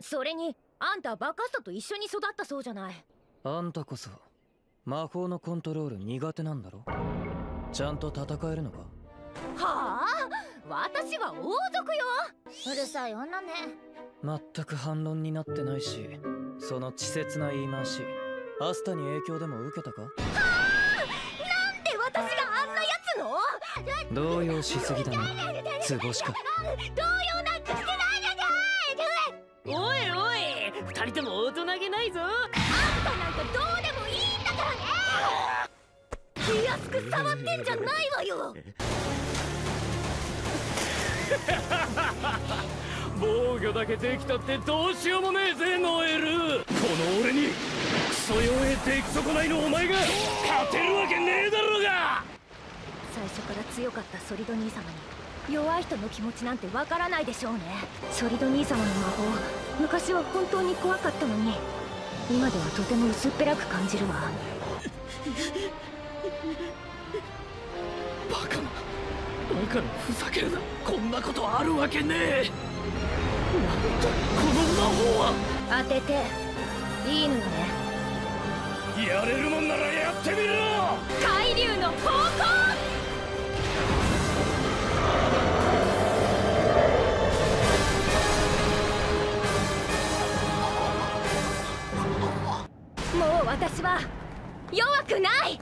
それにあんたバカスタと一緒に育ったそうじゃない。あんたこそ魔法のコントロール苦手なんだろ？ちゃんと戦えるのか？はあ？私は王族よ。うるさい女ね。全く反論になってないしその稚拙な言い回しアスタに影響でも受けたか？なんで私があんなやつの？動揺しすぎだな図星か。動揺二人とも大人げないぞ。あんたなんかどうでもいいんだからね。気安く触ってんじゃないわよ。防御だけできたってどうしようもねえぜノエル。この俺にクソ弱え出来損ないのお前が勝てるわけねえだろうが。最初から強かったソリド兄様に弱い人の気持ちなんてわからないでしょうね。ソリド兄様の魔法昔は本当に怖かったのに。今ではとても薄っぺらく感じるわ。バカなバカなふざけるな。こんなことあるわけねえ。なんだこの魔法は。当てていいのよね。やれるもんならやってみろ私は弱くない！